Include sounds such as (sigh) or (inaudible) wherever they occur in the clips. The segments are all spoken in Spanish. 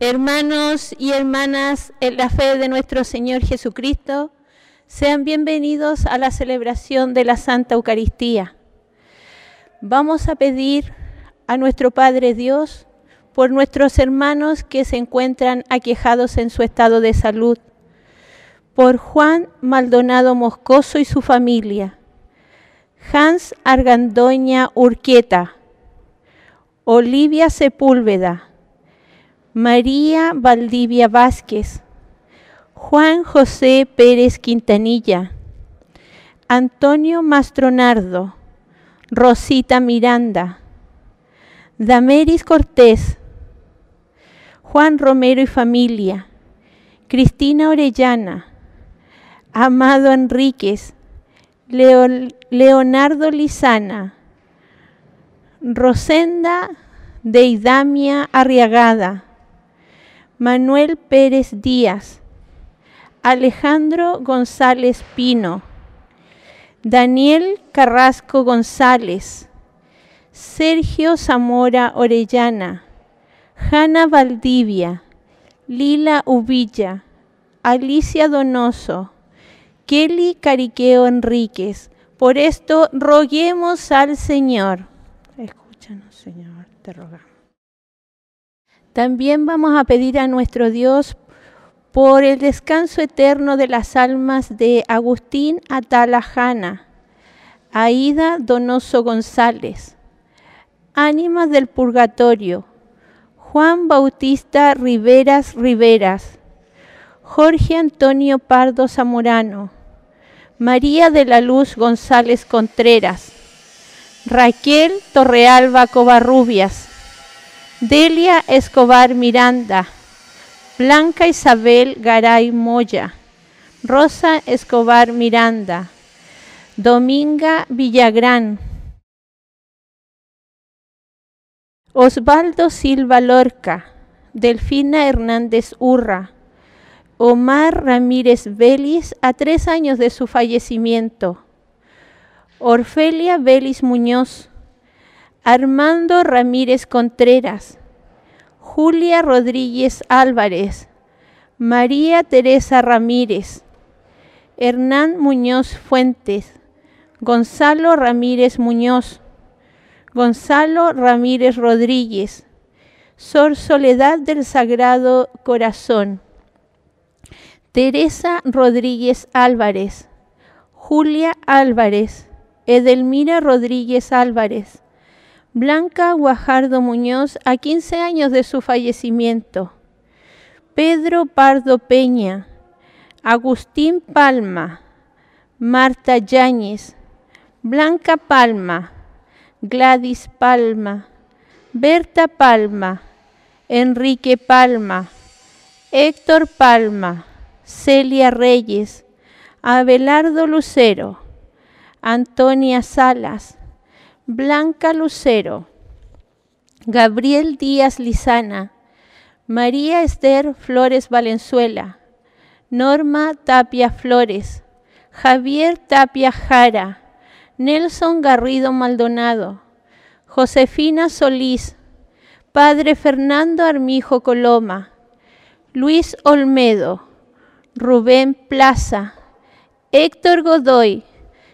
Hermanos y hermanas en la fe de nuestro Señor Jesucristo, sean bienvenidos a la celebración de la Santa Eucaristía. Vamos a pedir a nuestro Padre Dios por nuestros hermanos que se encuentran aquejados en su estado de salud, por Juan Maldonado Moscoso y su familia, Hans Argandoña Urquieta, Olivia Sepúlveda, María Valdivia Vázquez, Juan José Pérez Quintanilla, Antonio Mastronardo, Rosita Miranda, Dameris Cortés, Juan Romero y familia, Cristina Orellana, Amado Enríquez, Leonardo Lizana, Rosenda Deidamia Arriagada, Manuel Pérez Díaz, Alejandro González Pino, Daniel Carrasco González, Sergio Zamora Orellana, Hanna Valdivia, Lila Uvilla, Alicia Donoso, Kelly Cariqueo Enríquez. Por esto roguemos al Señor. Escúchanos, Señor, te rogamos. También vamos a pedir a nuestro Dios por el descanso eterno de las almas de Agustín Atalajana, Aida Donoso González, Ánimas del Purgatorio, Juan Bautista Riveras Riveras, Jorge Antonio Pardo Zamorano, María de la Luz González Contreras, Raquel Torrealba Covarrubias, Delia Escobar Miranda, Blanca Isabel Garay Moya, Rosa Escobar Miranda, Dominga Villagrán, Osvaldo Silva Lorca, Delfina Hernández Urra, Omar Ramírez Vélez a tres años de su fallecimiento, Orfelia Vélez Muñoz, Armando Ramírez Contreras, Julia Rodríguez Álvarez, María Teresa Ramírez, Hernán Muñoz Fuentes, Gonzalo Ramírez Muñoz, Gonzalo Ramírez Rodríguez, Sor Soledad del Sagrado Corazón, Teresa Rodríguez Álvarez, Julia Álvarez, Edelmira Rodríguez Álvarez, Blanca Guajardo Muñoz a 15 años de su fallecimiento. Pedro Pardo Peña, Agustín Palma, Marta Yáñez, Blanca Palma, Gladys Palma, Berta Palma, Enrique Palma, Héctor Palma, Celia Reyes, Abelardo Lucero, Antonia Salas, Blanca Lucero, Gabriel Díaz Lizana, María Esther Flores Valenzuela, Norma Tapia Flores, Javier Tapia Jara, Nelson Garrido Maldonado, Josefina Solís, Padre Fernando Armijo Coloma, Luis Olmedo, Rubén Plaza, Héctor Godoy,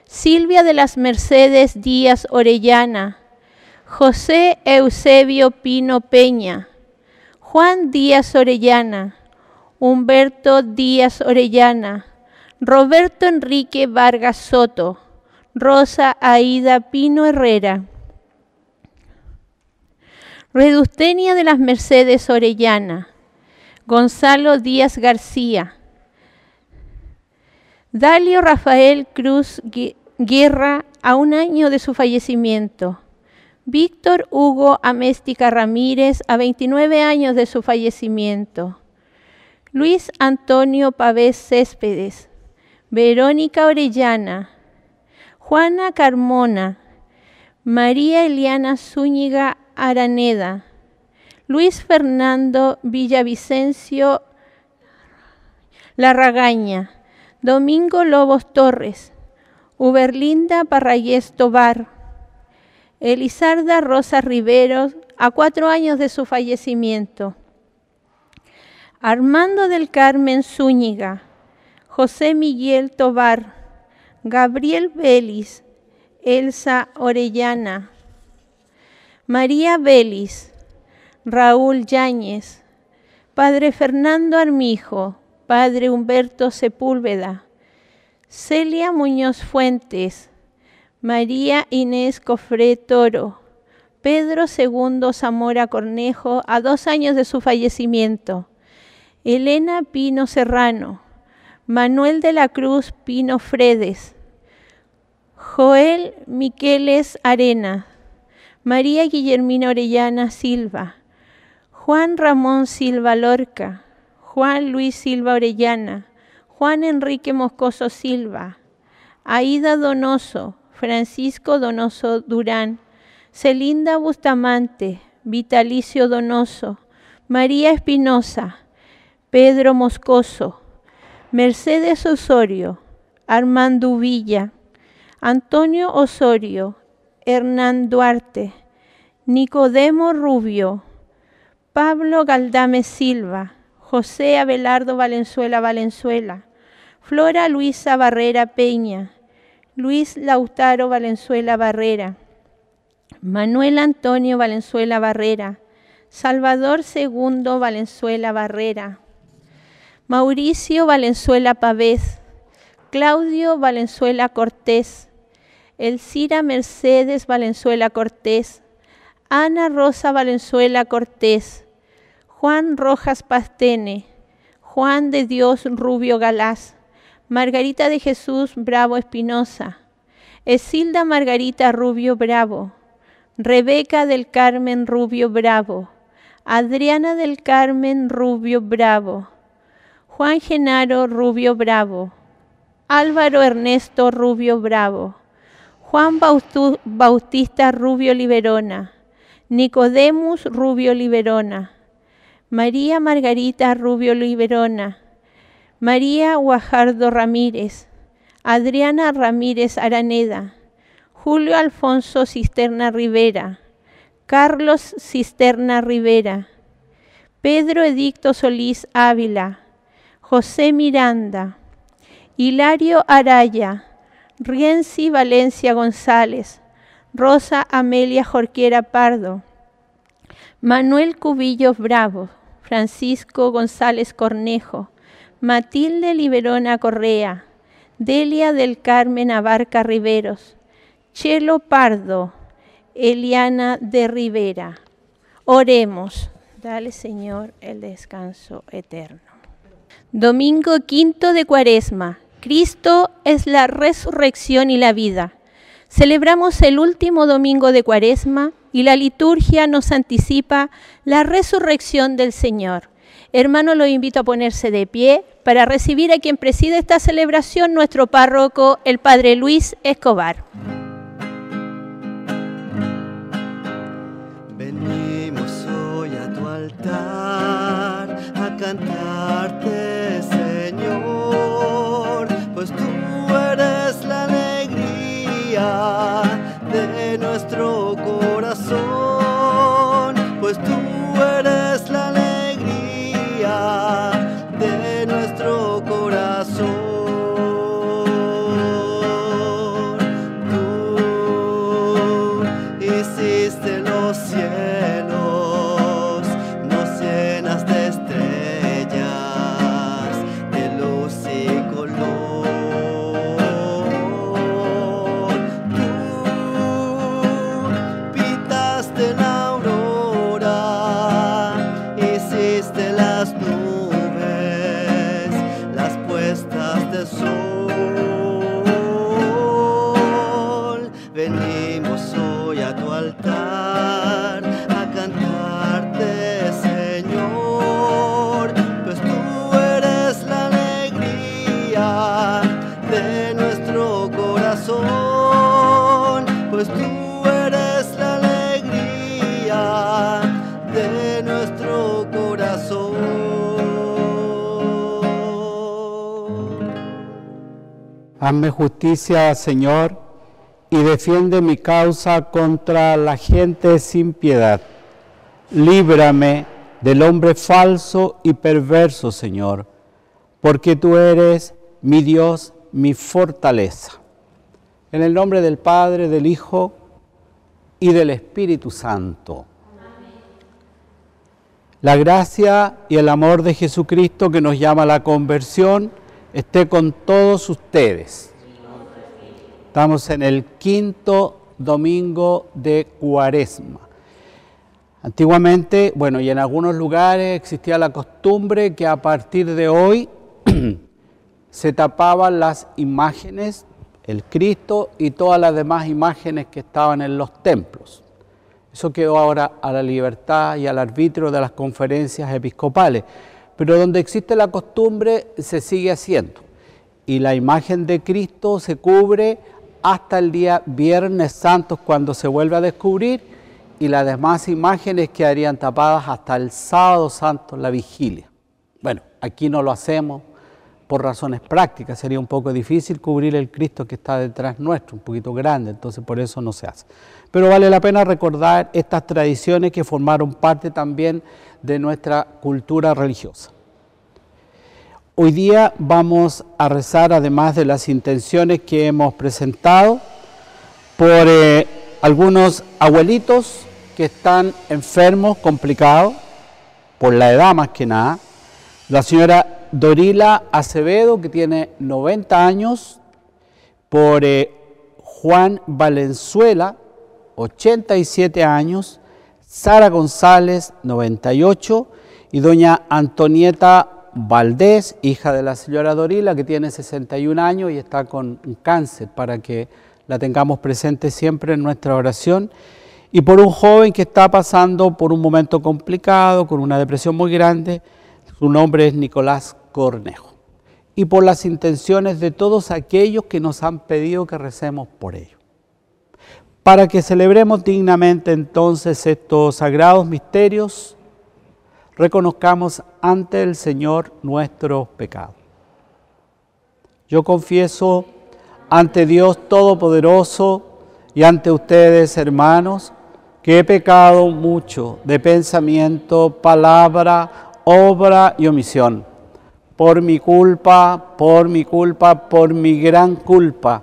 Silvia de las Mercedes Díaz Orellana, José Eusebio Pino Peña, Juan Díaz Orellana, Humberto Díaz Orellana, Roberto Enrique Vargas Soto, Rosa Aida Pino Herrera, Redustenia de las Mercedes Orellana, Gonzalo Díaz García, Dalio Rafael Cruz Guerra a un año de su fallecimiento. Víctor Hugo Améstica Ramírez a 29 años de su fallecimiento. Luis Antonio Pavés Céspedes. Verónica Orellana. Juana Carmona. María Eliana Zúñiga Araneda. Luis Fernando Villavicencio Larragaña. Domingo Lobos Torres. Uberlinda Parrayés Tobar, Elizarda Rosa Riveros, a cuatro años de su fallecimiento. Armando del Carmen Zúñiga, José Miguel Tobar, Gabriel Vélez, Elsa Orellana, María Vélez, Raúl Yáñez, Padre Fernando Armijo, Padre Humberto Sepúlveda, Celia Muñoz Fuentes, María Inés Cofré Toro, Pedro II Zamora Cornejo, a dos años de su fallecimiento, Elena Pino Serrano, Manuel de la Cruz Pino Fredes, Joel Miqueles Arena, María Guillermina Orellana Silva, Juan Ramón Silva Lorca, Juan Luis Silva Orellana, Juan Enrique Moscoso Silva, Aida Donoso, Francisco Donoso Durán, Celinda Bustamante, Vitalicio Donoso, María Espinosa, Pedro Moscoso, Mercedes Osorio, Armando Villa, Antonio Osorio, Hernán Duarte, Nicodemo Rubio, Pablo Galdame Silva, José Abelardo Valenzuela Valenzuela, Flora Luisa Barrera Peña, Luis Lautaro Valenzuela Barrera, Manuel Antonio Valenzuela Barrera, Salvador II Valenzuela Barrera, Mauricio Valenzuela Pavés, Claudio Valenzuela Cortés, Elcira Mercedes Valenzuela Cortés, Ana Rosa Valenzuela Cortés, Juan Rojas Pastene, Juan de Dios Rubio Galás, Margarita de Jesús Bravo Espinosa, Esilda Margarita Rubio Bravo, Rebeca del Carmen Rubio Bravo, Adriana del Carmen Rubio Bravo, Juan Genaro Rubio Bravo, Álvaro Ernesto Rubio Bravo, Juan Bautista Rubio Liberona, Nicodemus Rubio Liberona, María Margarita Rubio Liberona, María Guajardo Ramírez, Adriana Ramírez Araneda, Julio Alfonso Cisterna Rivera, Carlos Cisterna Rivera, Pedro Edicto Solís Ávila, José Miranda, Hilario Araya, Rienzi Valencia González, Rosa Amelia Jorquiera Pardo, Manuel Cubillos Bravo, Francisco González Cornejo, Matilde Liberona Correa, Delia del Carmen Abarca Riveros, Chelo Pardo, Eliana de Rivera. Oremos. Dale, Señor, el descanso eterno. Domingo quinto de Cuaresma. Cristo es la resurrección y la vida. Celebramos el último domingo de Cuaresma y la liturgia nos anticipa la resurrección del Señor. Hermano, lo invito a ponerse de pie para recibir a quien preside esta celebración, nuestro párroco, el Padre Luis Escobar. Venimos hoy a tu altar Hazme justicia, Señor, y defiende mi causa contra la gente sin piedad. Líbrame del hombre falso y perverso, Señor, porque tú eres mi Dios, mi fortaleza. En el nombre del Padre, del Hijo y del Espíritu Santo. La gracia y el amor de Jesucristo que nos llama a la conversión esté con todos ustedes. Estamos en el quinto domingo de Cuaresma. Antiguamente, bueno, y en algunos lugares existía la costumbre que a partir de hoy (clears throat) se tapaban las imágenes, el Cristo y todas las demás imágenes que estaban en los templos. Eso quedó ahora a la libertad y al arbitrio de las conferencias episcopales. Pero donde existe la costumbre se sigue haciendo. Y la imagen de Cristo se cubre hasta el día Viernes Santo cuando se vuelve a descubrir y las demás imágenes quedarían tapadas hasta el sábado santo, la vigilia. Bueno, aquí no lo hacemos por razones prácticas, sería un poco difícil cubrir el Cristo que está detrás nuestro, un poquito grande, entonces por eso no se hace. Pero vale la pena recordar estas tradiciones que formaron parte también de nuestra cultura religiosa. Hoy día vamos a rezar, además de las intenciones que hemos presentado, por eh, algunos abuelitos que están enfermos, complicados, por la edad más que nada. La señora Dorila Acevedo, que tiene 90 años, por eh, Juan Valenzuela, 87 años, Sara González, 98, y doña Antonieta Valdés, hija de la señora Dorila, que tiene 61 años y está con cáncer, para que la tengamos presente siempre en nuestra oración. Y por un joven que está pasando por un momento complicado, con una depresión muy grande, su nombre es Nicolás Cornejo. Y por las intenciones de todos aquellos que nos han pedido que recemos por ellos. Para que celebremos dignamente entonces estos sagrados misterios, reconozcamos ante el Señor nuestros pecados. Yo confieso ante Dios Todopoderoso y ante ustedes, hermanos, que he pecado mucho de pensamiento, palabra, obra y omisión. Por mi culpa, por mi culpa, por mi gran culpa.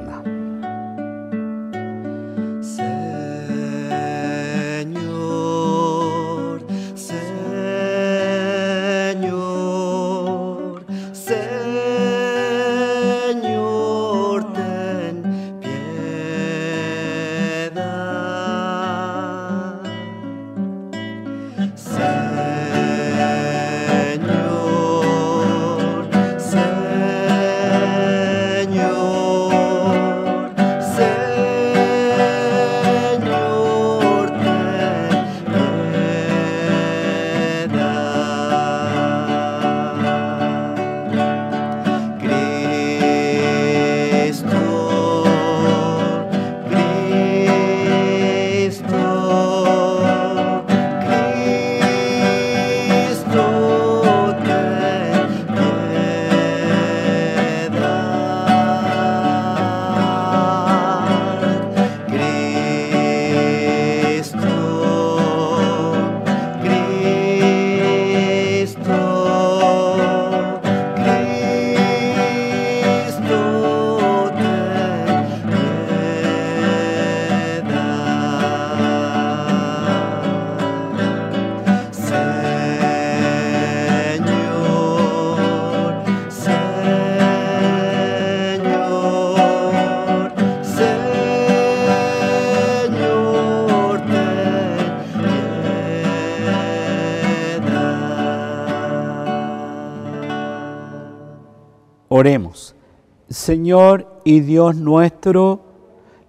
Señor y Dios nuestro,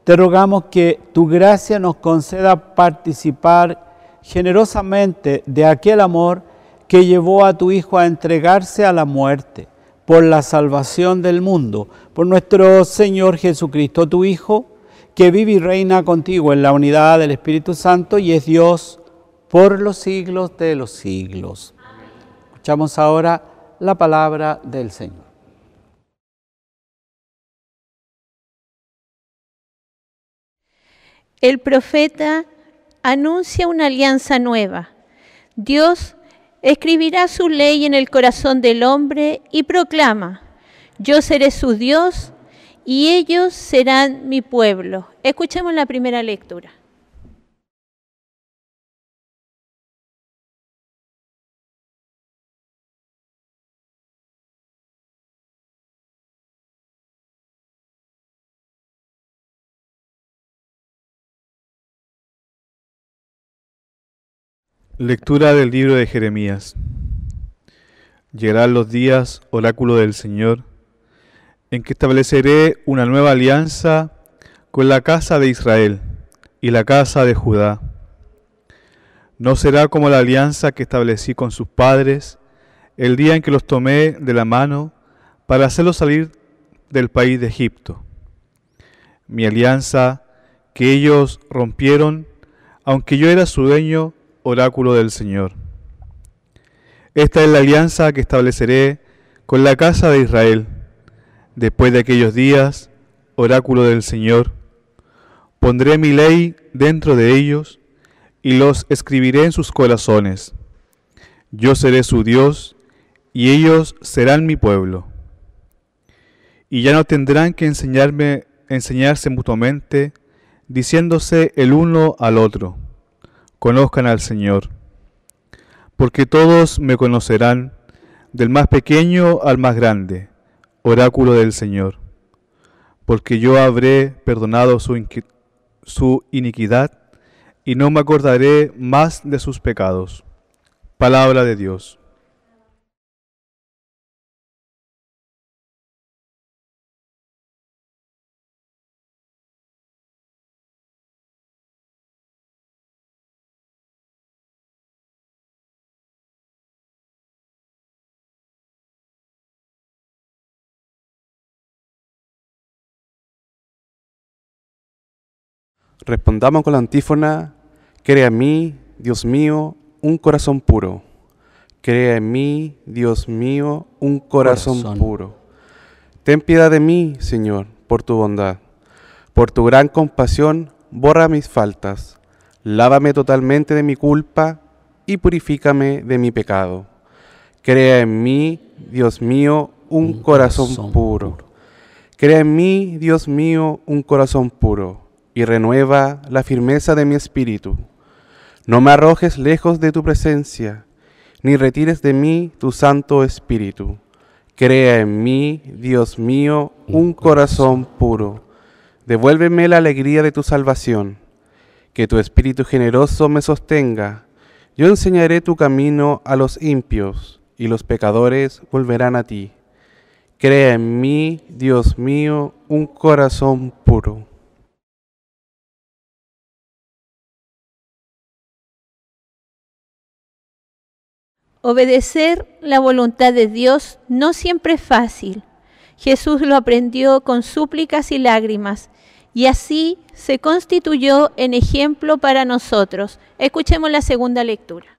te rogamos que tu gracia nos conceda participar generosamente de aquel amor que llevó a tu Hijo a entregarse a la muerte por la salvación del mundo, por nuestro Señor Jesucristo, tu Hijo, que vive y reina contigo en la unidad del Espíritu Santo y es Dios por los siglos de los siglos. Escuchamos ahora la palabra del Señor. El profeta anuncia una alianza nueva. Dios escribirá su ley en el corazón del hombre y proclama, yo seré su Dios y ellos serán mi pueblo. Escuchemos la primera lectura. Lectura del libro de Jeremías. Llegarán los días, oráculo del Señor, en que estableceré una nueva alianza con la casa de Israel y la casa de Judá. No será como la alianza que establecí con sus padres el día en que los tomé de la mano para hacerlos salir del país de Egipto. Mi alianza que ellos rompieron, aunque yo era su dueño, oráculo del Señor. Esta es la alianza que estableceré con la casa de Israel. Después de aquellos días, oráculo del Señor, pondré mi ley dentro de ellos y los escribiré en sus corazones. Yo seré su Dios y ellos serán mi pueblo. Y ya no tendrán que enseñarme, enseñarse mutuamente, diciéndose el uno al otro conozcan al Señor, porque todos me conocerán, del más pequeño al más grande, oráculo del Señor, porque yo habré perdonado su, su iniquidad y no me acordaré más de sus pecados. Palabra de Dios. Respondamos con la antífona, crea en mí, Dios mío, un corazón puro. Crea en mí, Dios mío, un corazón, corazón, puro. Ten piedad de mí, Señor, por tu bondad. Por tu gran compasión, borra mis faltas. Lávame totalmente de mi culpa y purifícame de mi pecado. Crea en mí, Dios mío, un, corazón, corazón puro. puro. Crea en mí, Dios mío, un corazón puro y renueva la firmeza de mi espíritu. No me arrojes lejos de tu presencia, ni retires de mí tu Santo Espíritu. Crea en mí, Dios mío, un corazón puro. Devuélveme la alegría de tu salvación. Que tu Espíritu generoso me sostenga. Yo enseñaré tu camino a los impios, y los pecadores volverán a ti. Crea en mí, Dios mío, un corazón puro. Obedecer la voluntad de Dios no siempre es fácil. Jesús lo aprendió con súplicas y lágrimas y así se constituyó en ejemplo para nosotros. Escuchemos la segunda lectura.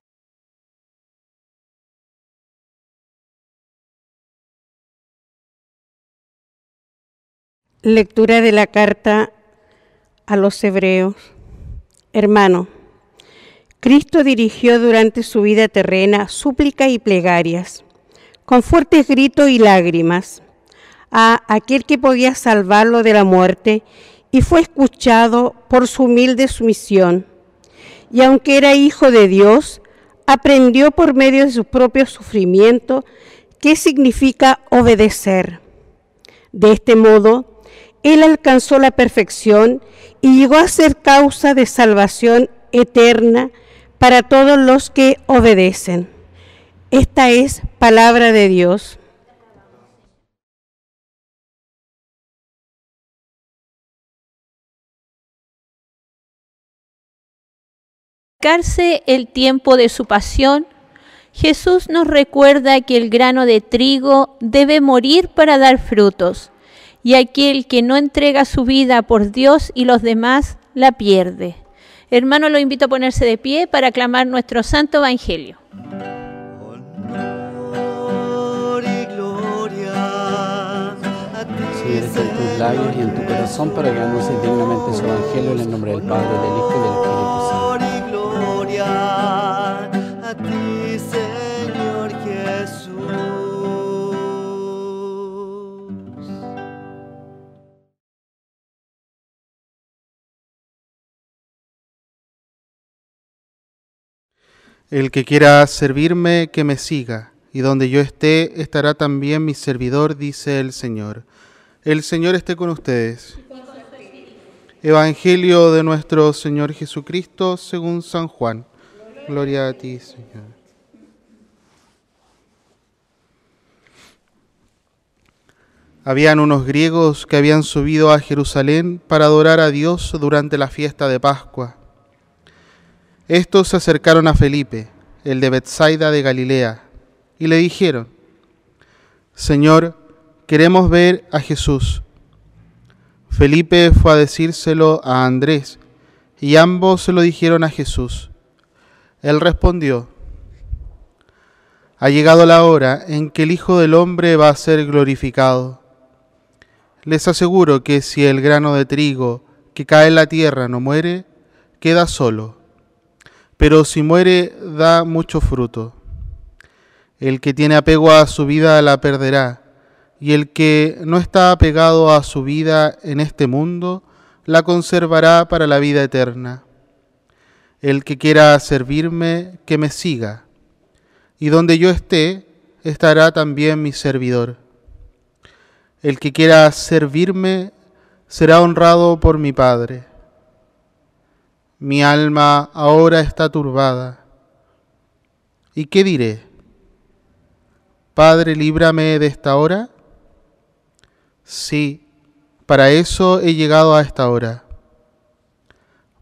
Lectura de la carta a los hebreos. Hermano, Cristo dirigió durante su vida terrena súplicas y plegarias, con fuertes gritos y lágrimas, a aquel que podía salvarlo de la muerte y fue escuchado por su humilde sumisión. Y aunque era hijo de Dios, aprendió por medio de su propio sufrimiento qué significa obedecer. De este modo, él alcanzó la perfección y llegó a ser causa de salvación eterna para todos los que obedecen. Esta es palabra de Dios. el tiempo de su pasión, Jesús nos recuerda que el grano de trigo debe morir para dar frutos, y aquel que no entrega su vida por Dios y los demás la pierde. Hermano, lo invito a ponerse de pie para aclamar nuestro santo evangelio. Honor y gloria a ti, Si eres en tus labios y en tu corazón para que anuncies dignamente su evangelio en el nombre del Padre, del Hijo y del Espíritu El que quiera servirme, que me siga, y donde yo esté, estará también mi servidor, dice el Señor. El Señor esté con ustedes. Evangelio de nuestro Señor Jesucristo según San Juan. Gloria a ti, Señor. Habían unos griegos que habían subido a Jerusalén para adorar a Dios durante la fiesta de Pascua. Estos se acercaron a Felipe, el de Bethsaida de Galilea, y le dijeron, Señor, queremos ver a Jesús. Felipe fue a decírselo a Andrés, y ambos se lo dijeron a Jesús. Él respondió, Ha llegado la hora en que el Hijo del Hombre va a ser glorificado. Les aseguro que si el grano de trigo que cae en la tierra no muere, queda solo pero si muere da mucho fruto. El que tiene apego a su vida la perderá, y el que no está apegado a su vida en este mundo la conservará para la vida eterna. El que quiera servirme, que me siga, y donde yo esté, estará también mi servidor. El que quiera servirme, será honrado por mi Padre. Mi alma ahora está turbada. ¿Y qué diré? Padre, líbrame de esta hora. Sí, para eso he llegado a esta hora.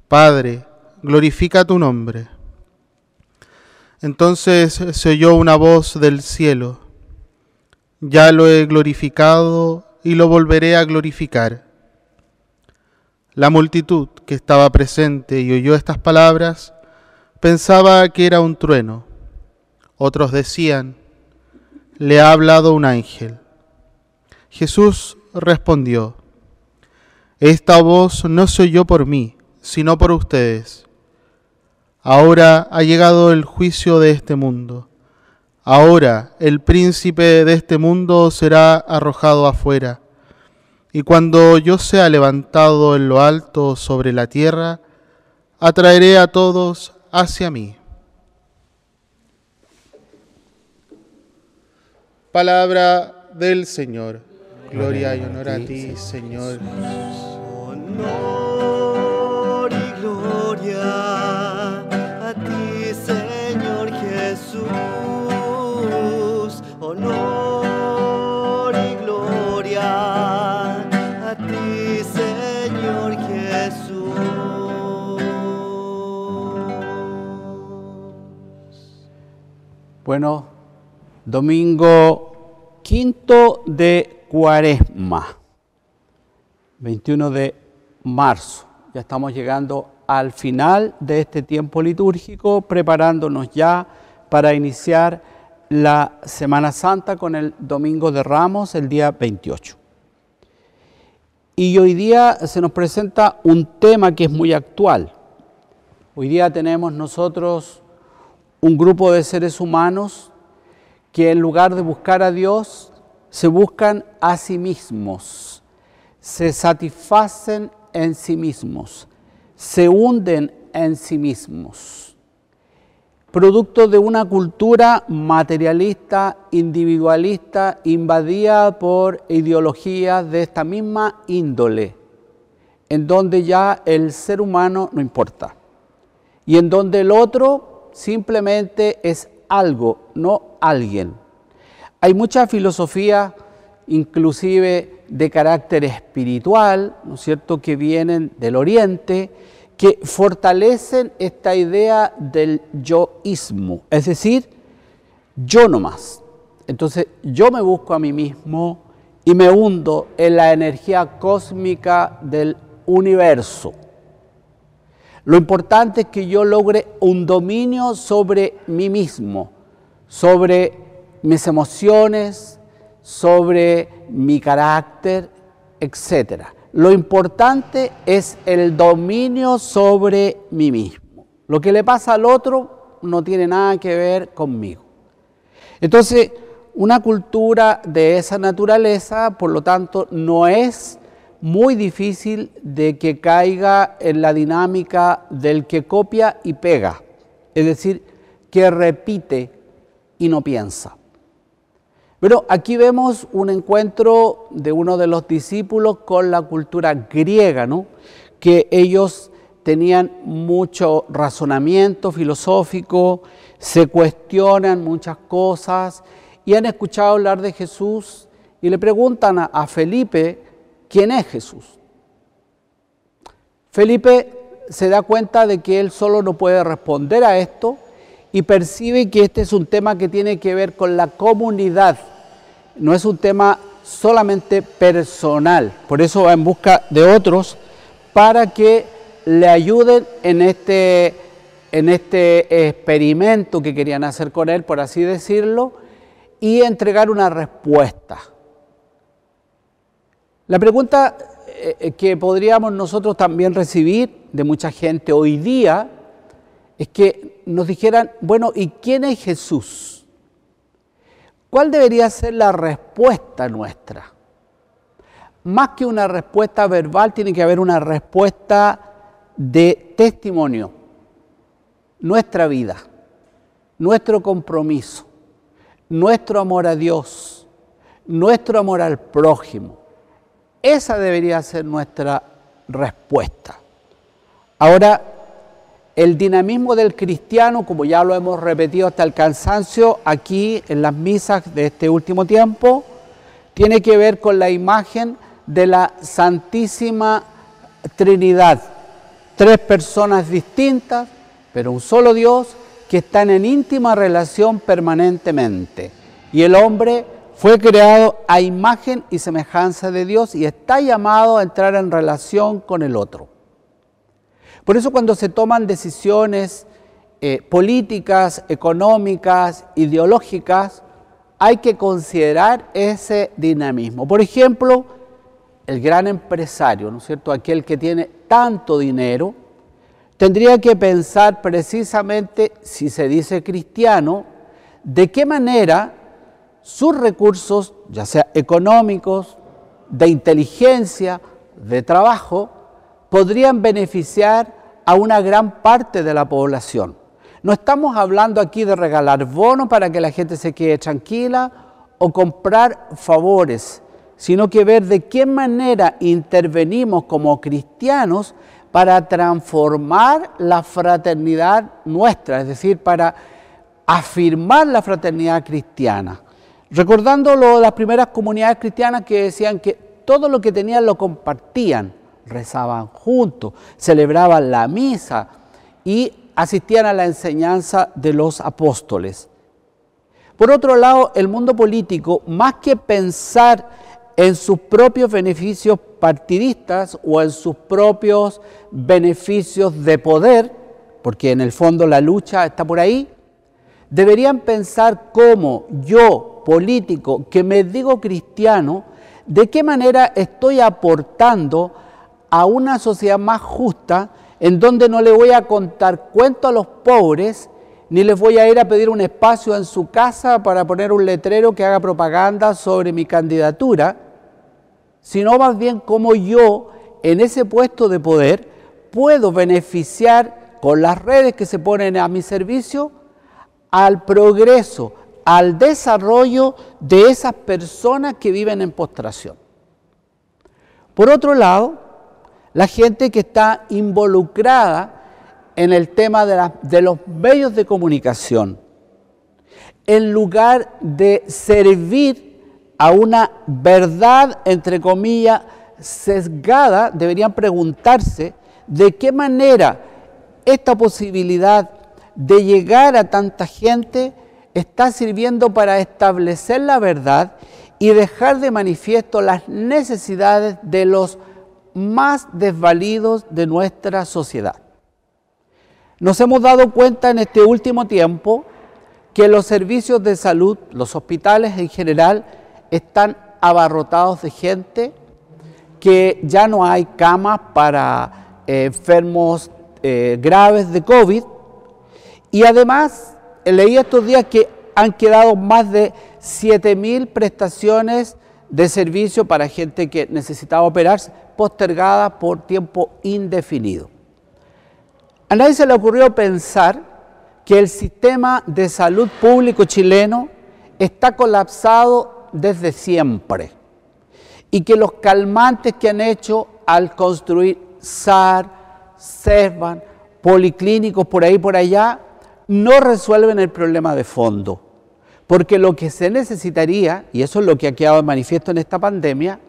Padre, glorifica tu nombre. Entonces se oyó una voz del cielo. Ya lo he glorificado y lo volveré a glorificar. La multitud que estaba presente y oyó estas palabras pensaba que era un trueno. Otros decían, le ha hablado un ángel. Jesús respondió, esta voz no se oyó por mí, sino por ustedes. Ahora ha llegado el juicio de este mundo. Ahora el príncipe de este mundo será arrojado afuera. Y cuando yo sea levantado en lo alto sobre la tierra, atraeré a todos hacia mí. Palabra del Señor. Gloria y honor a ti, Señor. Honor y gloria Bueno, domingo quinto de cuaresma, 21 de marzo. Ya estamos llegando al final de este tiempo litúrgico, preparándonos ya para iniciar la Semana Santa con el Domingo de Ramos, el día 28. Y hoy día se nos presenta un tema que es muy actual. Hoy día tenemos nosotros un grupo de seres humanos que en lugar de buscar a Dios, se buscan a sí mismos, se satisfacen en sí mismos, se hunden en sí mismos, producto de una cultura materialista, individualista, invadida por ideologías de esta misma índole, en donde ya el ser humano no importa, y en donde el otro simplemente es algo, no alguien. Hay mucha filosofía, inclusive de carácter espiritual, ¿no es cierto?, que vienen del Oriente, que fortalecen esta idea del yoísmo, es decir, yo no más. Entonces yo me busco a mí mismo y me hundo en la energía cósmica del universo. Lo importante es que yo logre un dominio sobre mí mismo, sobre mis emociones, sobre mi carácter, etc. Lo importante es el dominio sobre mí mismo. Lo que le pasa al otro no tiene nada que ver conmigo. Entonces, una cultura de esa naturaleza, por lo tanto, no es muy difícil de que caiga en la dinámica del que copia y pega, es decir, que repite y no piensa. Pero aquí vemos un encuentro de uno de los discípulos con la cultura griega, ¿no? que ellos tenían mucho razonamiento filosófico, se cuestionan muchas cosas y han escuchado hablar de Jesús y le preguntan a, Felipe quién es Jesús. Felipe se da cuenta de que él solo no puede responder a esto y percibe que este es un tema que tiene que ver con la comunidad, no es un tema solamente personal. Por eso va en busca de otros para que le ayuden en este, en este experimento que querían hacer con él, por así decirlo, y entregar una respuesta. La pregunta eh, eh, que podríamos nosotros también recibir de mucha gente hoy día es que nos dijeran, bueno, ¿y quién es Jesús? ¿Cuál debería ser la respuesta nuestra? Más que una respuesta verbal, tiene que haber una respuesta de testimonio. Nuestra vida, nuestro compromiso, nuestro amor a Dios, nuestro amor al prójimo. Esa debería ser nuestra respuesta. Ahora, el dinamismo del cristiano, como ya lo hemos repetido hasta el cansancio aquí en las misas de este último tiempo, tiene que ver con la imagen de la Santísima Trinidad. Tres personas distintas, pero un solo Dios que están en íntima relación permanentemente. Y el hombre fue creado a imagen y semejanza de Dios y está llamado a entrar en relación con el otro. Por eso cuando se toman decisiones eh, políticas, económicas, ideológicas, hay que considerar ese dinamismo. Por ejemplo, el gran empresario, ¿no es cierto? Aquel que tiene tanto dinero, tendría que pensar precisamente, si se dice cristiano, de qué manera sus recursos, ya sea económicos, de inteligencia, de trabajo, podrían beneficiar a una gran parte de la población. No estamos hablando aquí de regalar bonos para que la gente se quede tranquila o comprar favores, sino que ver de qué manera intervenimos como cristianos para transformar la fraternidad nuestra, es decir, para afirmar la fraternidad cristiana. Recordando las primeras comunidades cristianas que decían que todo lo que tenían lo compartían, rezaban juntos, celebraban la misa y asistían a la enseñanza de los apóstoles. Por otro lado, el mundo político, más que pensar en sus propios beneficios partidistas o en sus propios beneficios de poder, porque en el fondo la lucha está por ahí, deberían pensar cómo yo, político, que me digo cristiano, de qué manera estoy aportando a una sociedad más justa en donde no le voy a contar cuento a los pobres, ni les voy a ir a pedir un espacio en su casa para poner un letrero que haga propaganda sobre mi candidatura, sino más bien como yo en ese puesto de poder puedo beneficiar con las redes que se ponen a mi servicio al progreso, al desarrollo de esas personas que viven en postración. Por otro lado, la gente que está involucrada en el tema de, los medios de comunicación, en lugar de servir a una verdad, entre comillas, sesgada, deberían preguntarse de qué manera esta posibilidad de llegar a tanta gente está sirviendo para establecer la verdad y dejar de manifiesto las necesidades de los más desvalidos de nuestra sociedad. Nos hemos dado cuenta en este último tiempo que los servicios de salud, los hospitales en general, están abarrotados de gente, que ya no hay camas para eh, enfermos eh, graves de COVID y además leí estos días que han quedado más de 7.000 prestaciones de servicio para gente que necesitaba operarse postergadas por tiempo indefinido. A nadie se le ocurrió pensar que el sistema de salud público chileno está colapsado desde siempre y que los calmantes que han hecho al construir SAR, CESBAN, policlínicos por ahí por allá, no resuelven el problema de fondo. Porque lo que se necesitaría, y eso es lo que ha quedado de manifiesto en esta pandemia,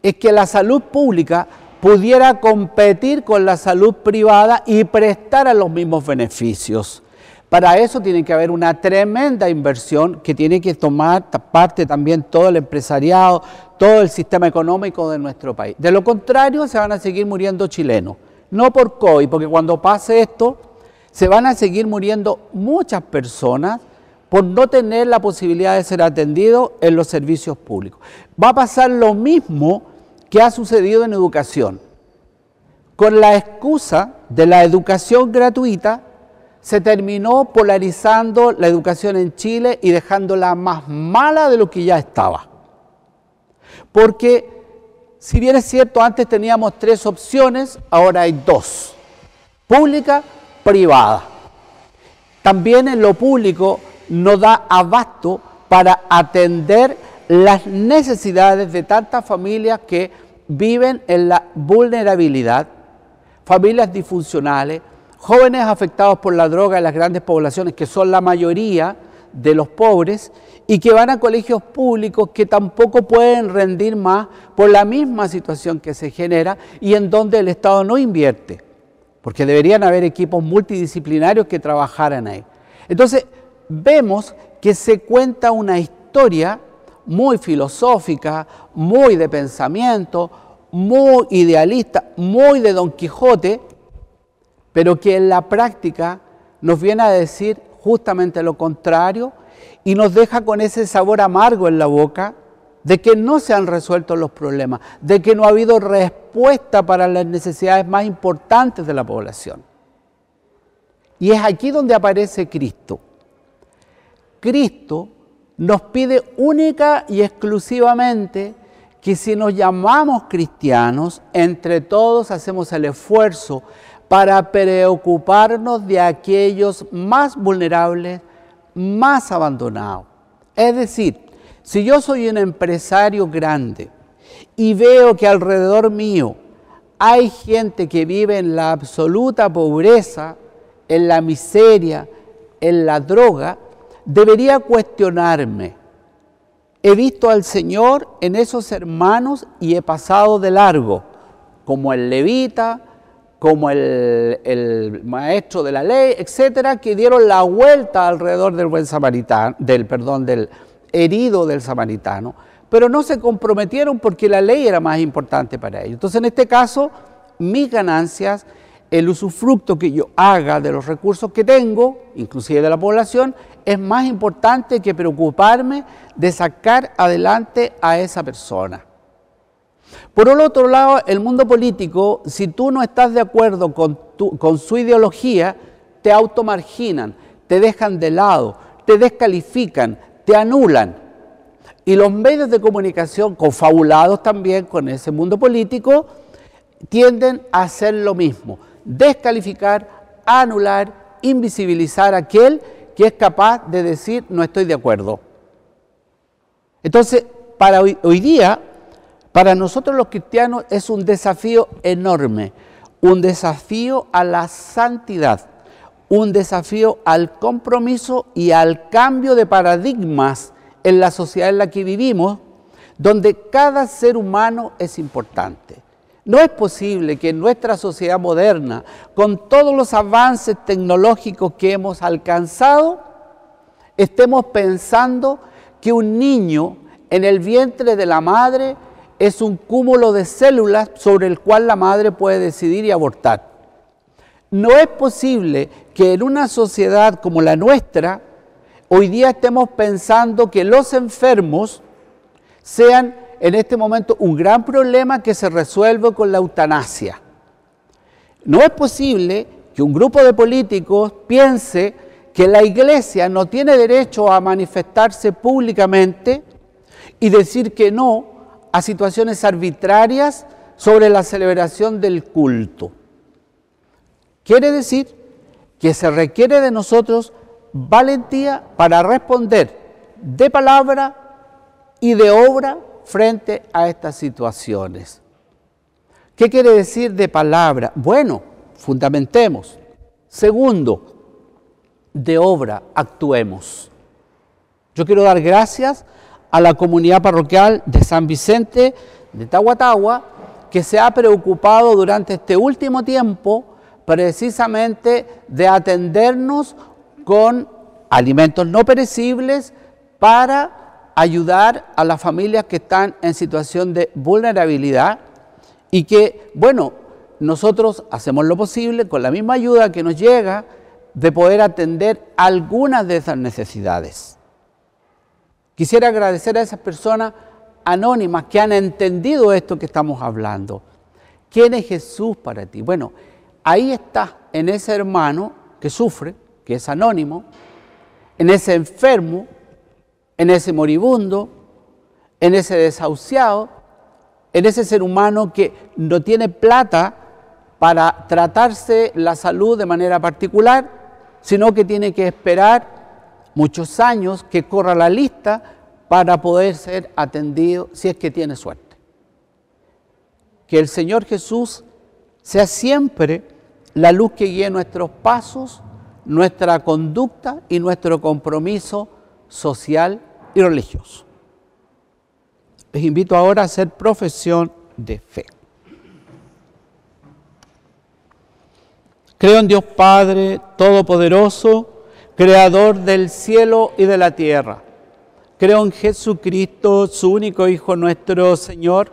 es que la salud pública pudiera competir con la salud privada y prestar a los mismos beneficios. Para eso tiene que haber una tremenda inversión que tiene que tomar parte también todo el empresariado, todo el sistema económico de nuestro país. De lo contrario, se van a seguir muriendo chilenos. No por COVID, porque cuando pase esto, se van a seguir muriendo muchas personas por no tener la posibilidad de ser atendidos en los servicios públicos. Va a pasar lo mismo que ha sucedido en educación. Con la excusa de la educación gratuita, se terminó polarizando la educación en Chile y dejándola más mala de lo que ya estaba. Porque, si bien es cierto, antes teníamos tres opciones, ahora hay dos, pública, privada. También en lo público no da abasto para atender las necesidades de tantas familias que viven en la vulnerabilidad, familias disfuncionales, jóvenes afectados por la droga en las grandes poblaciones, que son la mayoría de los pobres, y que van a colegios públicos que tampoco pueden rendir más por la misma situación que se genera y en donde el Estado no invierte, porque deberían haber equipos multidisciplinarios que trabajaran ahí. Entonces, vemos que se cuenta una historia muy filosófica, muy de pensamiento, muy idealista, muy de Don Quijote, pero que en la práctica nos viene a decir justamente lo contrario y nos deja con ese sabor amargo en la boca de que no se han resuelto los problemas, de que no ha habido respuesta para las necesidades más importantes de la población. Y es aquí donde aparece Cristo. Cristo nos pide única y exclusivamente que si nos llamamos cristianos, entre todos hacemos el esfuerzo para preocuparnos de aquellos más vulnerables, más abandonados. Es decir, si yo soy un empresario grande y veo que alrededor mío hay gente que vive en la absoluta pobreza, en la miseria, en la droga, debería cuestionarme. He visto al Señor en esos hermanos y he pasado de largo, como el levita, como el, maestro de la ley, etcétera, que dieron la vuelta alrededor del buen samaritano, del perdón, del herido del samaritano, pero no se comprometieron porque la ley era más importante para ellos. Entonces, en este caso, mis ganancias, el usufructo que yo haga de los recursos que tengo, inclusive de la población, es más importante que preocuparme de sacar adelante a esa persona. Por el otro lado, el mundo político, si tú no estás de acuerdo con, con su ideología, te automarginan, te dejan de lado, te descalifican, anulan. Y los medios de comunicación, confabulados también con ese mundo político, tienden a hacer lo mismo, descalificar, anular, invisibilizar a aquel que es capaz de decir no estoy de acuerdo. Entonces, para hoy día, para nosotros los cristianos es un desafío enorme, un desafío a la santidad, un desafío al compromiso y al cambio de paradigmas en la sociedad en la que vivimos, donde cada ser humano es importante. No es posible que en nuestra sociedad moderna, con todos los avances tecnológicos que hemos alcanzado, estemos pensando que un niño en el vientre de la madre es un cúmulo de células sobre el cual la madre puede decidir y abortar. No es posible que en una sociedad como la nuestra hoy día estemos pensando que los enfermos sean en este momento un gran problema que se resuelve con la eutanasia. No es posible que un grupo de políticos piense que la iglesia no tiene derecho a manifestarse públicamente y decir que no a situaciones arbitrarias sobre la celebración del culto. Quiere decir que se requiere de nosotros valentía para responder de palabra y de obra frente a estas situaciones. ¿Qué quiere decir de palabra? Bueno, fundamentemos. Segundo, de obra, actuemos. Yo quiero dar gracias a la comunidad parroquial de San Vicente de Tahuatahua, que se ha preocupado durante este último tiempo precisamente de atendernos con alimentos no perecibles para ayudar a las familias que están en situación de vulnerabilidad y que, bueno, nosotros hacemos lo posible con la misma ayuda que nos llega de poder atender algunas de esas necesidades. Quisiera agradecer a esas personas anónimas que han entendido esto que estamos hablando. ¿Quién es Jesús para ti? Bueno, ahí está, en ese hermano que sufre, que es anónimo, en ese enfermo, en ese moribundo, en ese desahuciado, en ese ser humano que no tiene plata para tratarse la salud de manera particular, sino que tiene que esperar muchos años que corra la lista para poder ser atendido si es que tiene suerte. Que el Señor Jesús sea siempre la luz que guíe nuestros pasos, nuestra conducta y nuestro compromiso social y religioso. Les invito ahora a hacer profesión de fe. Creo en Dios Padre Todopoderoso, Creador del cielo y de la tierra. Creo en Jesucristo, su único Hijo nuestro Señor,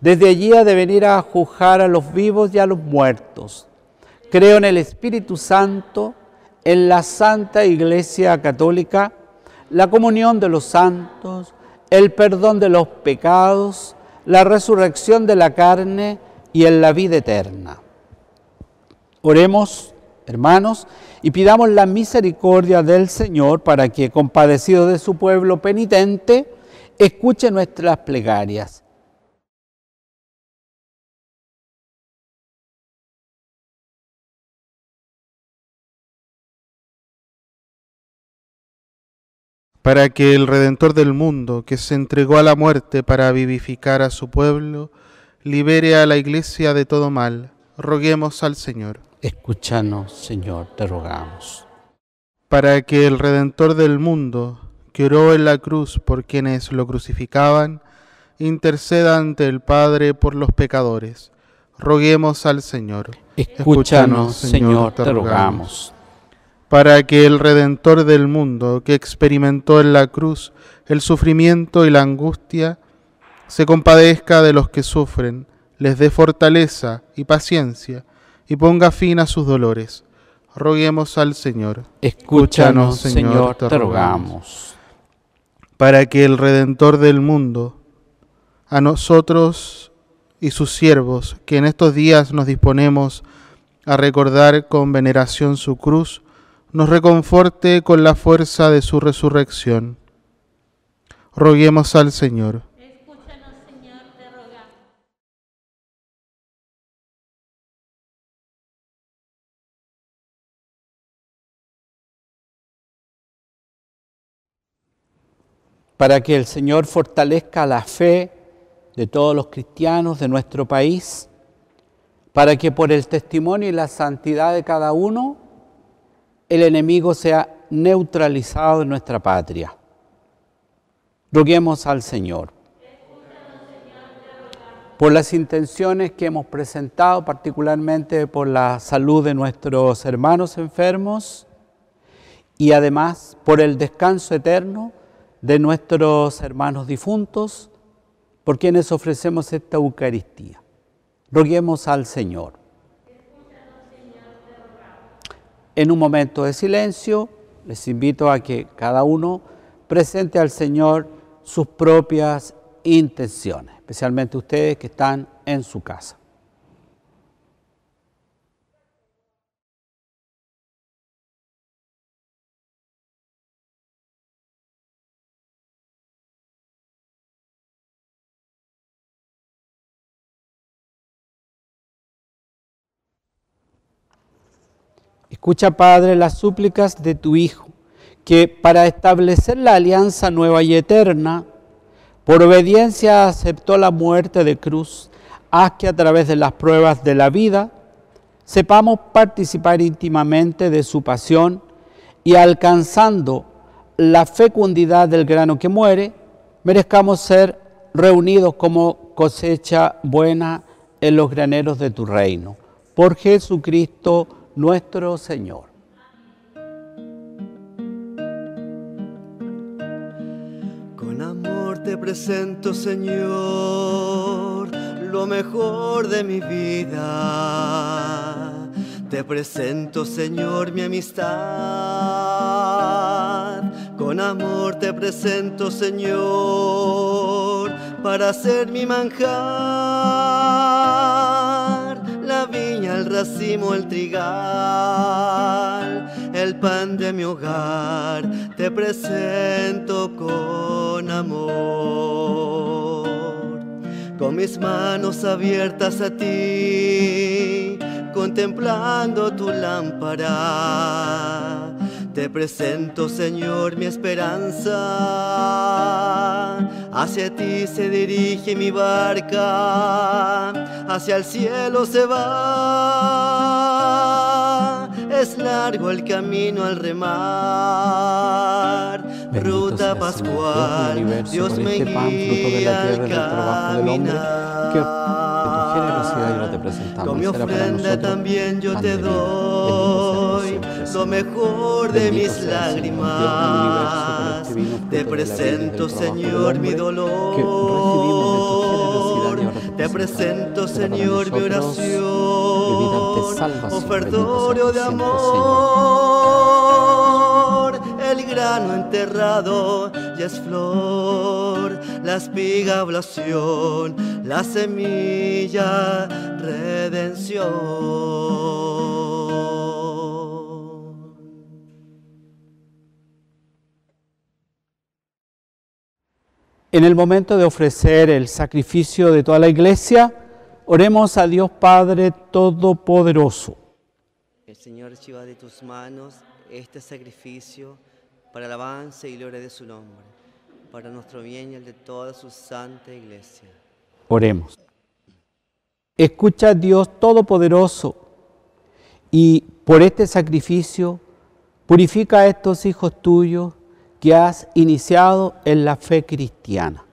Desde allí ha de venir a juzgar a los vivos y a los muertos. Creo en el Espíritu Santo, en la Santa Iglesia Católica, la comunión de los santos, el perdón de los pecados, la resurrección de la carne y en la vida eterna. Oremos, hermanos, y pidamos la misericordia del Señor para que, compadecido de su pueblo penitente, escuche nuestras plegarias. Para que el Redentor del mundo, que se entregó a la muerte para vivificar a su pueblo, libere a la iglesia de todo mal. Roguemos al Señor. Escúchanos, Señor, te rogamos. Para que el Redentor del mundo, que oró en la cruz por quienes lo crucificaban, interceda ante el Padre por los pecadores. Roguemos al Señor. Escúchanos, Señor, te rogamos. Para que el Redentor del mundo, que experimentó en la cruz el sufrimiento y la angustia, se compadezca de los que sufren, les dé fortaleza y paciencia y ponga fin a sus dolores. Roguemos al Señor. Escúchanos, Señor, te rogamos. Para que el Redentor del mundo, a nosotros y sus siervos, que en estos días nos disponemos a recordar con veneración su cruz, nos reconforte con la fuerza de su resurrección. Roguemos al Señor. para que el Señor fortalezca la fe de todos los cristianos de nuestro país, para que por el testimonio y la santidad de cada uno, el enemigo sea neutralizado en nuestra patria. Roguemos al Señor. Por las intenciones que hemos presentado, particularmente por la salud de nuestros hermanos enfermos y además por el descanso eterno de nuestros hermanos difuntos, por quienes ofrecemos esta Eucaristía. Roguemos al Señor. En un momento de silencio, les invito a que cada uno presente al Señor sus propias intenciones, especialmente ustedes que están en su casa. Escucha, Padre, las súplicas de tu Hijo, que para establecer la alianza nueva y eterna, por obediencia aceptó la muerte de cruz, haz que a través de las pruebas de la vida sepamos participar íntimamente de su pasión y alcanzando la fecundidad del grano que muere, merezcamos ser reunidos como cosecha buena en los graneros de tu reino. Por Jesucristo nuestro Señor. Con amor te presento, Señor, lo mejor de mi vida. Te presento, Señor, mi amistad. Con amor te presento, Señor, para ser mi manjar. La viña, el racimo, el trigal, el pan de mi hogar, te presento con amor. Con mis manos abiertas a ti, contemplando tu lámpara. Te presento, Señor, mi esperanza. Hacia ti se dirige mi barca, hacia el cielo se va. Es largo el camino al remar, Bendito ruta pascual. Dios universo, me este pan, fruto de la guía tierra al del trabajo del hombre, que caminar. Generosidad y lo te presentamos. Con mi ofrenda también yo te doy lo mejor de mis lágrimas. Te presento, Señor, mi dolor. Te presento, Señor, mi oración. Ofertorio de amor. El grano enterrado ya es flor. La espiga oblación. La semilla redención. En el momento de ofrecer el sacrificio de toda la iglesia, oremos a Dios Padre Todopoderoso. El Señor reciba de tus manos este sacrificio para alabanza y gloria de su nombre, para nuestro bien y el de toda su santa iglesia. Oremos. Escucha Dios Todopoderoso y por este sacrificio purifica a estos hijos tuyos que has iniciado en la fe cristiana.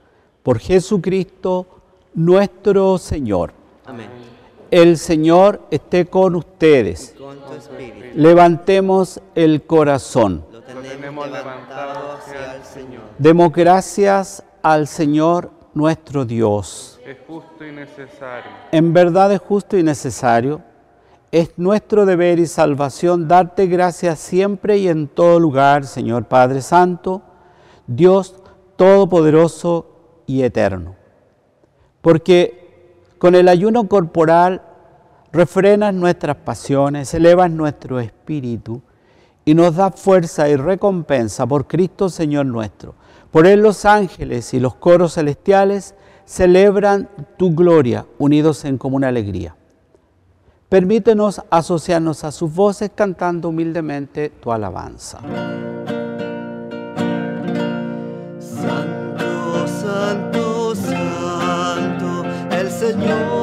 Por Jesucristo nuestro Señor. Amén. El Señor esté con ustedes. Con tu espíritu Levantemos el corazón. lo tenemos levantado hacia el Señor. Demos gracias al Señor nuestro Dios. Es justo y necesario. En verdad es justo y necesario. Es nuestro deber y salvación darte gracias siempre y en todo lugar, Señor Padre Santo, Dios Todopoderoso y Eterno. Porque con el ayuno corporal refrenas nuestras pasiones, elevas nuestro espíritu y nos das fuerza y recompensa por Cristo Señor nuestro. Por él los ángeles y los coros celestiales celebran tu gloria, unidos en común alegría. Permítenos asociarnos a sus voces cantando humildemente tu alabanza. Santo, santo, santo, el Señor.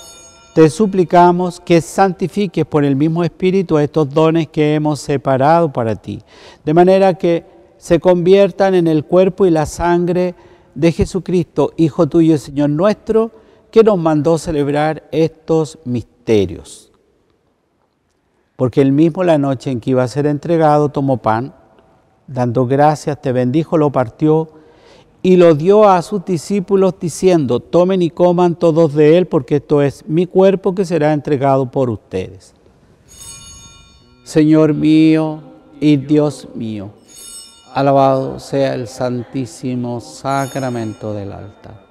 te suplicamos que santifiques por el mismo Espíritu estos dones que hemos separado para ti, de manera que se conviertan en el cuerpo y la sangre de Jesucristo, Hijo tuyo y Señor nuestro, que nos mandó celebrar estos misterios. Porque él mismo la noche en que iba a ser entregado tomó pan, dando gracias, te bendijo, lo partió y lo dio a sus discípulos diciendo, tomen y coman todos de él, porque esto es mi cuerpo que será entregado por ustedes. Señor mío y Dios mío, alabado sea el santísimo sacramento del altar.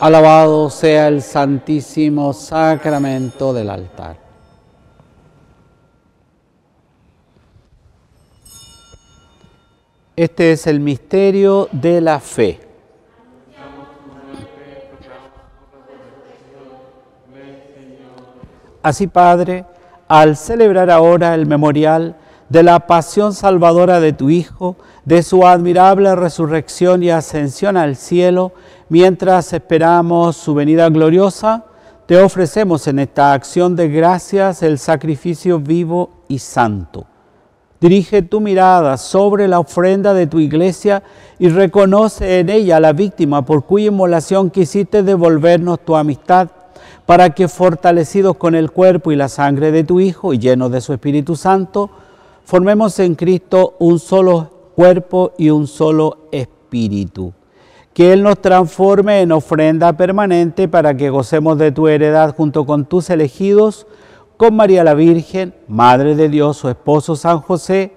alabado sea el santísimo sacramento del altar. Este es el misterio de la fe. Así, Padre, al celebrar ahora el memorial de la pasión salvadora de tu Hijo, de su admirable resurrección y ascensión al cielo, mientras esperamos su venida gloriosa, te ofrecemos en esta acción de gracias el sacrificio vivo y santo. Dirige tu mirada sobre la ofrenda de tu iglesia y reconoce en ella a la víctima por cuya inmolación quisiste devolvernos tu amistad para que fortalecidos con el cuerpo y la sangre de tu Hijo y llenos de su Espíritu Santo, formemos en Cristo un solo cuerpo y un solo espíritu. Que Él nos transforme en ofrenda permanente para que gocemos de tu heredad junto con tus elegidos, con María la Virgen, Madre de Dios, su esposo San José,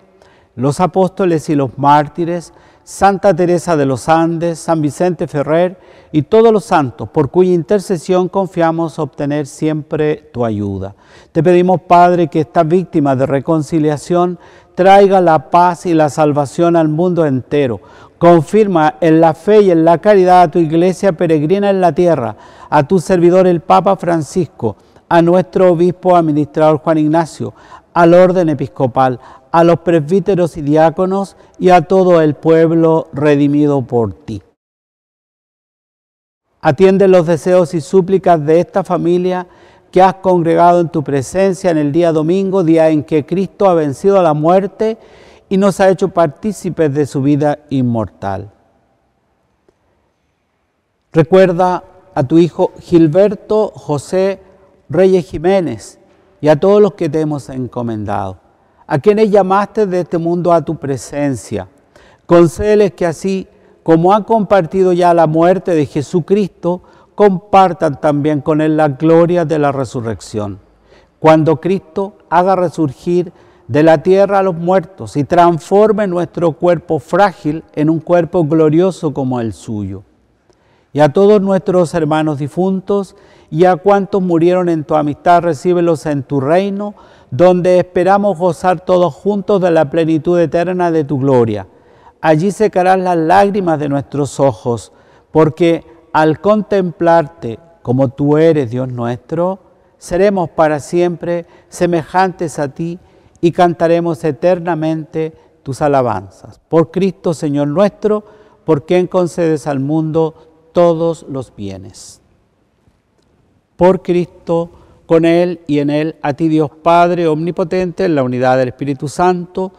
los apóstoles y los mártires, Santa Teresa de los Andes, San Vicente Ferrer y todos los santos, por cuya intercesión confiamos obtener siempre tu ayuda. Te pedimos, Padre, que esta víctima de reconciliación traiga la paz y la salvación al mundo entero. Confirma en la fe y en la caridad a tu iglesia peregrina en la tierra, a tu servidor el Papa Francisco, a nuestro obispo administrador Juan Ignacio, al orden episcopal, a los presbíteros y diáconos y a todo el pueblo redimido por ti. Atiende los deseos y súplicas de esta familia que has congregado en tu presencia en el día domingo, día en que Cristo ha vencido a la muerte y nos ha hecho partícipes de su vida inmortal. Recuerda a tu hijo Gilberto José Reyes Jiménez y a todos los que te hemos encomendado, a quienes llamaste de este mundo a tu presencia. Concédeles que así, como han compartido ya la muerte de Jesucristo, compartan también con Él la gloria de la resurrección. Cuando Cristo haga resurgir de la tierra a los muertos y transforme nuestro cuerpo frágil en un cuerpo glorioso como el suyo. Y a todos nuestros hermanos difuntos y a cuantos murieron en tu amistad, recíbelos en tu reino, donde esperamos gozar todos juntos de la plenitud eterna de tu gloria. Allí secarás las lágrimas de nuestros ojos, porque al contemplarte como tú eres, Dios nuestro, seremos para siempre semejantes a ti y cantaremos eternamente tus alabanzas. Por Cristo, Señor nuestro, por quien concedes al mundo todos los bienes. Por Cristo, con Él y en Él, a ti Dios Padre Omnipotente, en la unidad del Espíritu Santo,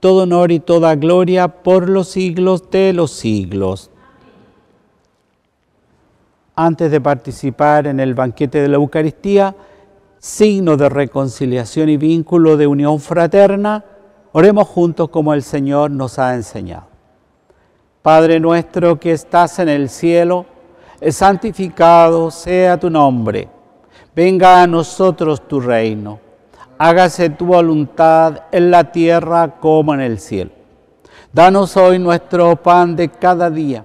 todo honor y toda gloria por los siglos de los siglos. Antes de participar en el banquete de la Eucaristía, signo de reconciliación y vínculo de unión fraterna, oremos juntos como el Señor nos ha enseñado. Padre nuestro que estás en el cielo, santificado sea tu nombre. Venga a nosotros tu reino. Hágase tu voluntad en la tierra como en el cielo. Danos hoy nuestro pan de cada día.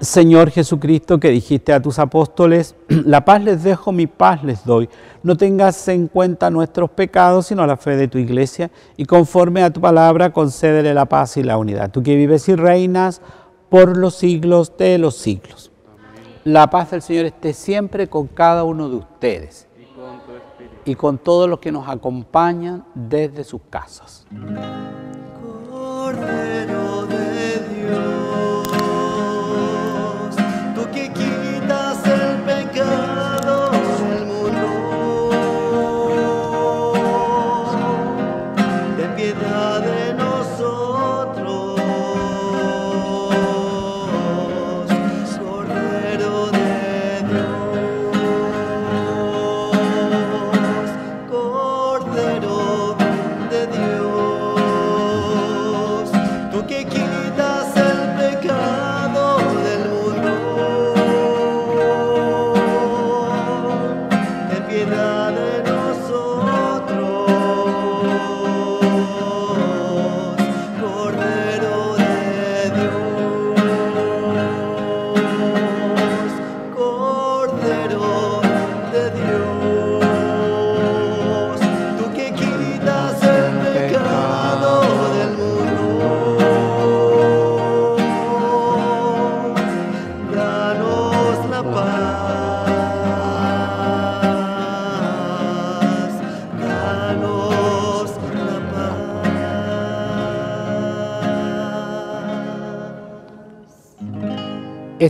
Señor Jesucristo, que dijiste a tus apóstoles, (clears throat) la paz les dejo, mi paz les doy. No tengas en cuenta nuestros pecados, sino la fe de tu iglesia, y conforme a tu palabra, concédele la paz y la unidad. Tú que vives y reinas por los siglos de los siglos. La paz del Señor esté siempre con cada uno de ustedes y con todos los que nos acompañan desde sus casas.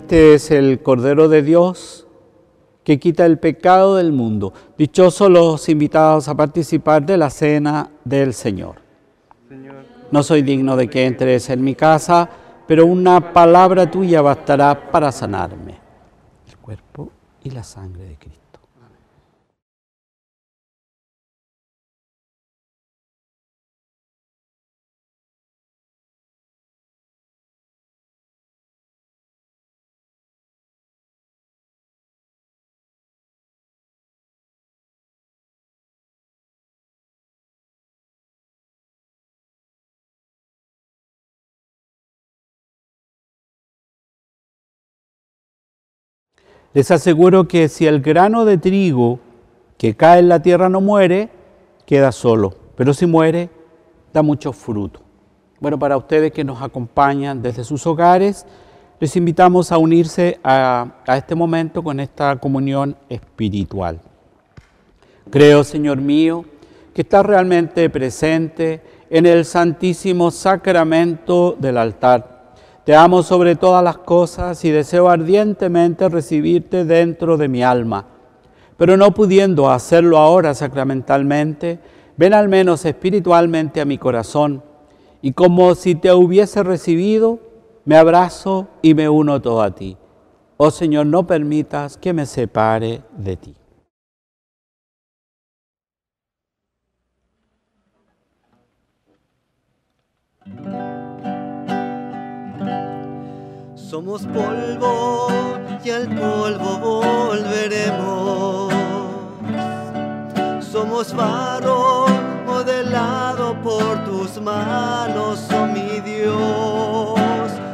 Este es el Cordero de Dios que quita el pecado del mundo. Dichosos los invitados a participar de la cena del Señor. No soy digno de que entres en mi casa, pero una palabra tuya bastará para sanarme. El cuerpo y la sangre de Cristo. Les aseguro que si el grano de trigo que cae en la tierra no muere, queda solo, pero si muere, da mucho fruto. Bueno, para ustedes que nos acompañan desde sus hogares, les invitamos a unirse a, a este momento con esta comunión espiritual. Creo, Señor mío, que estás realmente presente en el santísimo sacramento del altar. Te amo sobre todas las cosas y deseo ardientemente recibirte dentro de mi alma. Pero no pudiendo hacerlo ahora sacramentalmente, ven al menos espiritualmente a mi corazón y como si te hubiese recibido, me abrazo y me uno todo a ti. Oh Señor, no permitas que me separe de ti. Somos polvo y al polvo volveremos. Somos barro modelado por tus manos, oh mi Dios.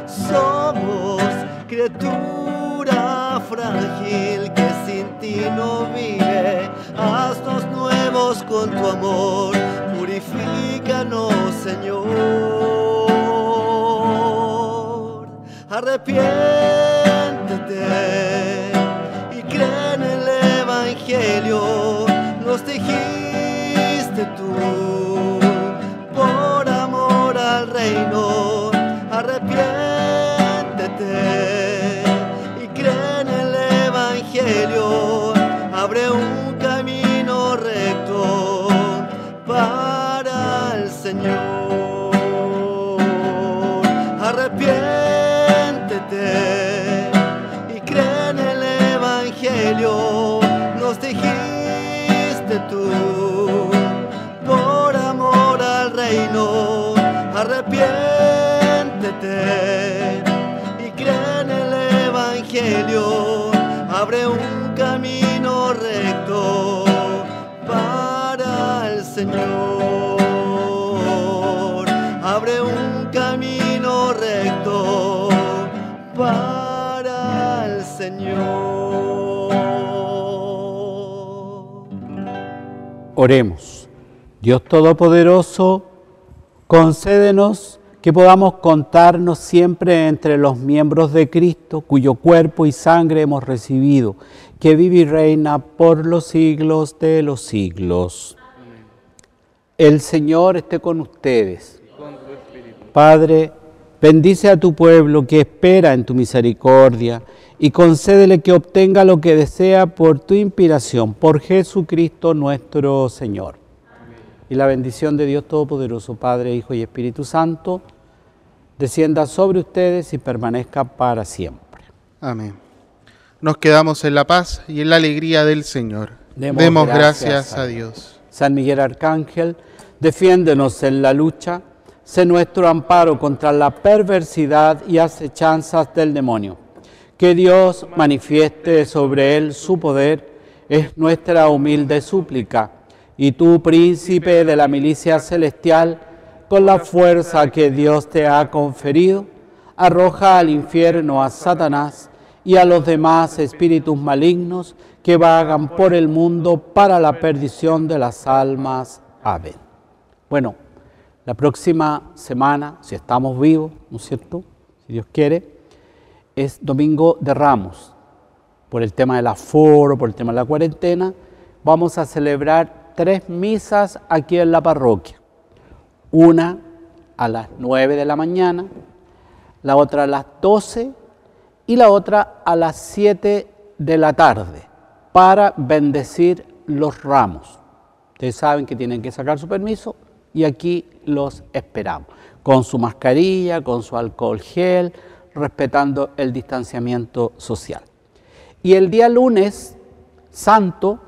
Somos criatura frágil que sin ti no vive. Haznos nuevos con tu amor, purifícanos, Señor. Arrepiéntete y cree en el Evangelio. Nos dijiste tú por amor al reino. Arrepiéntete y cree en el Evangelio. Abre un camino recto para el Señor. Y cree en el Evangelio. Abre un camino recto para el Señor. Abre un camino recto para el Señor. Oremos. Dios Todopoderoso, concédenos que podamos contarnos siempre entre los miembros de Cristo, cuyo cuerpo y sangre hemos recibido, que vive y reina por los siglos de los siglos. El Señor esté con ustedes. Padre, bendice a tu pueblo que espera en tu misericordia y concédele que obtenga lo que desea por tu inspiración, por Jesucristo nuestro Señor. Y la bendición de Dios Todopoderoso, Padre, Hijo y Espíritu Santo, descienda sobre ustedes y permanezca para siempre. Amén. Nos quedamos en la paz y en la alegría del Señor. Demos Demos, gracias gracias, a a Dios. San Miguel Arcángel, defiéndenos en la lucha, sé nuestro amparo contra la perversidad y acechanzas del demonio. Que Dios manifieste sobre él su poder, es nuestra humilde súplica. Y tú, príncipe de la milicia celestial, con la fuerza que Dios te ha conferido, arroja al infierno a Satanás y a los demás espíritus malignos que vagan por el mundo para la perdición de las almas. Amén. Bueno, la próxima semana, si estamos vivos, ¿no es cierto? Si Dios quiere, es Domingo de Ramos. Por el tema del aforo, por el tema de la cuarentena, vamos a celebrar tres misas aquí en la parroquia. Una a las 9 de la mañana, la otra a las 12 y la otra a las 7 de la tarde para bendecir los ramos. Ustedes saben que tienen que sacar su permiso y aquí los esperamos, con su mascarilla, con su alcohol gel, respetando el distanciamiento social. Y el día lunes santo,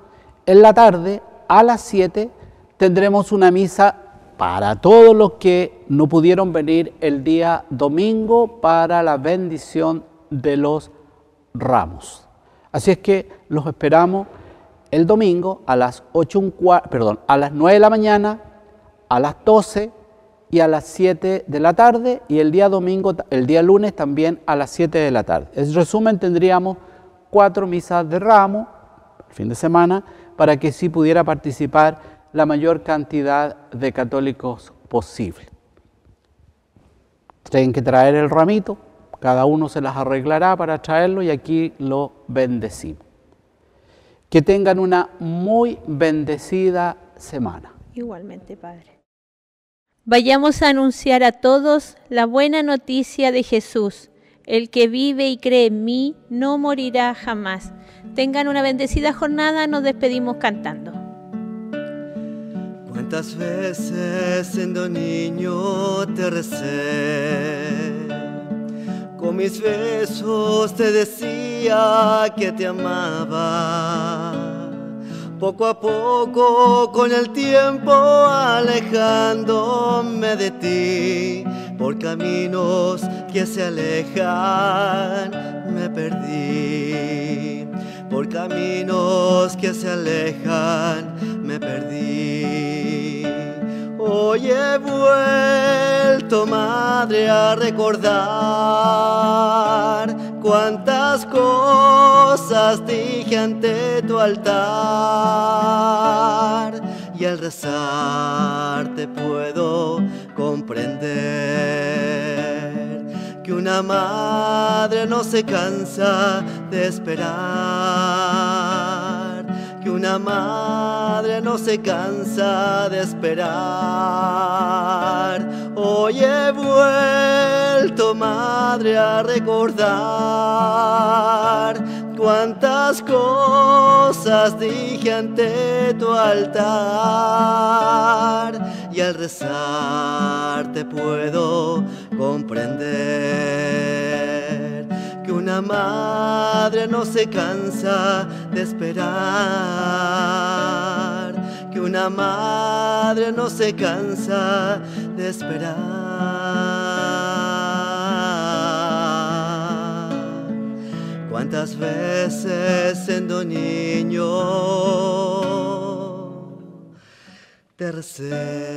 en la tarde, a las 7, tendremos una misa para todos los que no pudieron venir el día domingo para la bendición de los ramos. Así es que los esperamos el domingo a las 8 un perdón, a las 9 de la mañana, a las 12 y a las 7 de la tarde y el día domingo, el día lunes también a las 7 de la tarde. En resumen tendríamos cuatro misas de ramo el fin de semana para que sí pudiera participar la mayor cantidad de católicos posible. Tienen que traer el ramito, cada uno se las arreglará para traerlo y aquí lo bendecimos. Que tengan una muy bendecida semana. Igualmente, Padre. Vayamos a anunciar a todos la buena noticia de Jesús. El que vive y cree en mí no morirá jamás. Tengan una bendecida jornada, nos despedimos cantando. Cuántas veces siendo niño te recé, con mis besos te decía que te amaba. Poco a poco con el tiempo alejándome de ti, por caminos que se alejan me perdí, por caminos que se alejan me perdí. Hoy he vuelto, madre, a recordar cuántas cosas dije ante tu altar. Y al rezar te puedo comprender que una madre no se cansa de esperar que una madre no se cansa de esperar. Hoy he vuelto, madre, a recordar cuántas cosas dije ante tu altar y al rezar te puedo comprender una madre no se cansa de esperar, que una madre no se cansa de esperar. Cuántas veces siendo niño tercer